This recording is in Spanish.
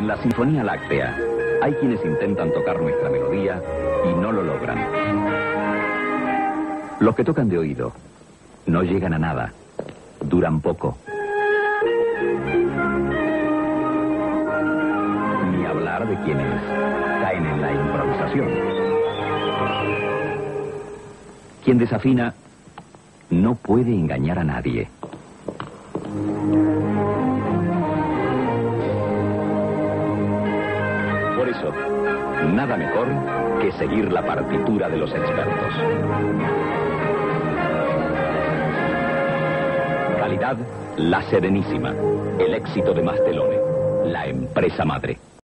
Sinfonía Láctea. Hay quienes intentan tocar nuestra melodía y no lo logran. Los que tocan de oído no llegan a nada, duran poco. Ni hablar de quienes caen en la improvisación. Quien desafina no puede engañar a nadie. Por eso, nada mejor que seguir la partitura de los expertos. Calidad, la Serenísima. El éxito de Mastelone, la empresa madre.